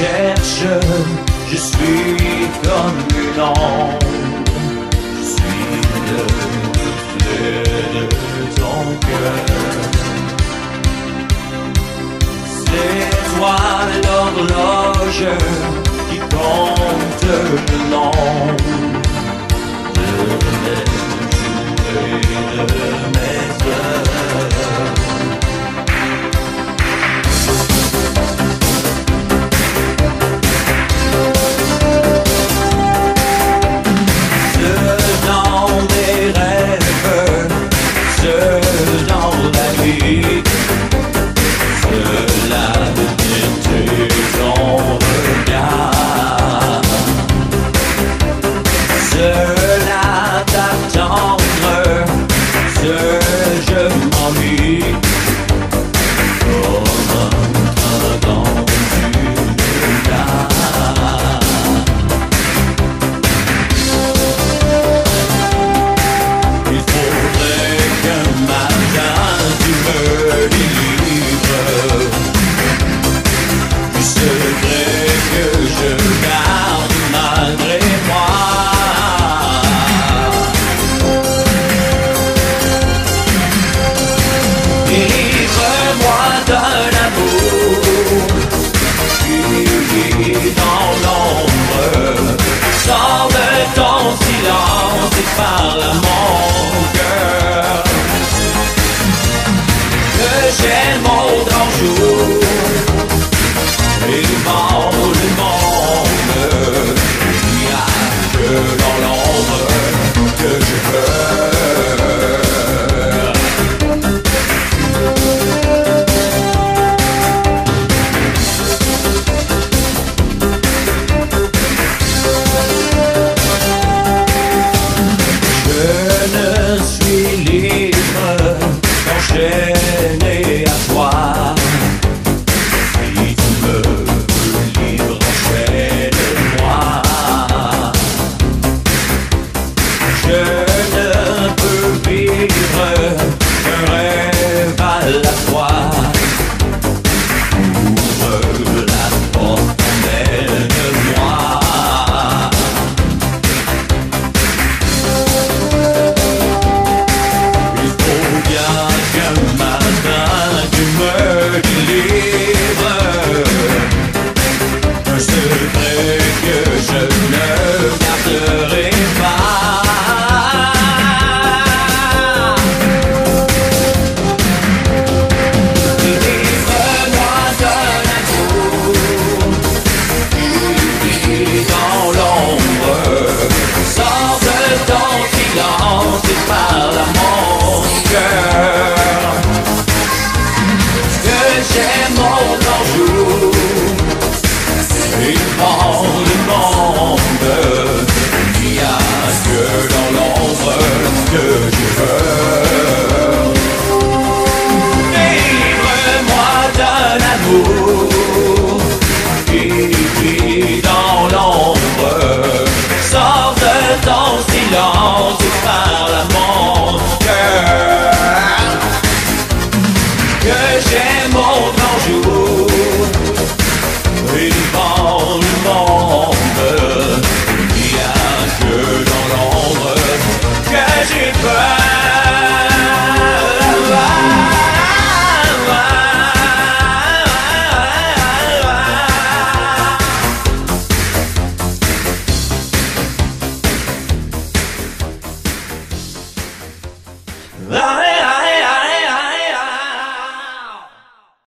cherche, je suis comme une ombre, je suis le reflet de ton cœur. C'est toi l'horloge qui compte le nombre fala, amor. parle à mon cœur. Que j'aime mon jour. Il prend le monde via